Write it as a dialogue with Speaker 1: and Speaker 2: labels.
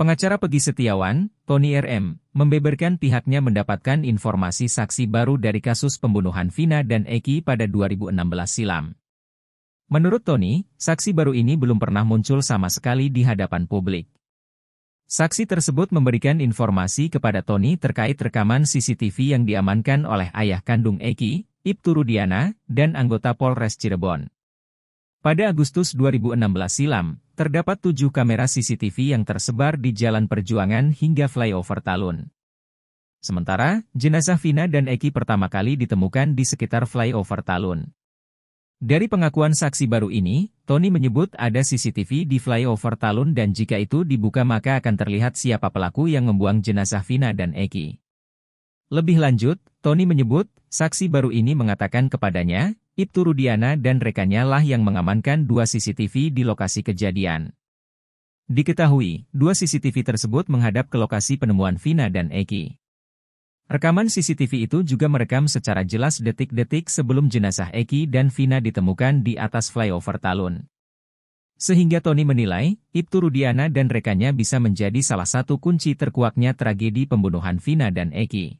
Speaker 1: Pengacara Pegi Setiawan, Tony RM, membeberkan pihaknya mendapatkan informasi saksi baru dari kasus pembunuhan Vina dan Eki pada 2016 silam. Menurut Tony, saksi baru ini belum pernah muncul sama sekali di hadapan publik. Saksi tersebut memberikan informasi kepada Tony terkait rekaman CCTV yang diamankan oleh ayah kandung Eki, Ibtu Rudiana, dan anggota Polres Cirebon. Pada Agustus 2016 silam, terdapat tujuh kamera CCTV yang tersebar di Jalan Perjuangan hingga flyover Talun. Sementara, jenazah Vina dan Eki pertama kali ditemukan di sekitar flyover Talun. Dari pengakuan saksi baru ini, Tony menyebut ada CCTV di flyover Talun dan jika itu dibuka maka akan terlihat siapa pelaku yang membuang jenazah Vina dan Eki. Lebih lanjut, Tony menyebut, saksi baru ini mengatakan kepadanya, Ibtu Rudiana dan rekannya lah yang mengamankan dua CCTV di lokasi kejadian. Diketahui, dua CCTV tersebut menghadap ke lokasi penemuan Vina dan Eki. Rekaman CCTV itu juga merekam secara jelas detik-detik sebelum jenazah Eki dan Vina ditemukan di atas flyover Talun. Sehingga Tony menilai, Ibtu Rudiana dan rekannya bisa menjadi salah satu kunci terkuaknya tragedi pembunuhan Vina dan Eki.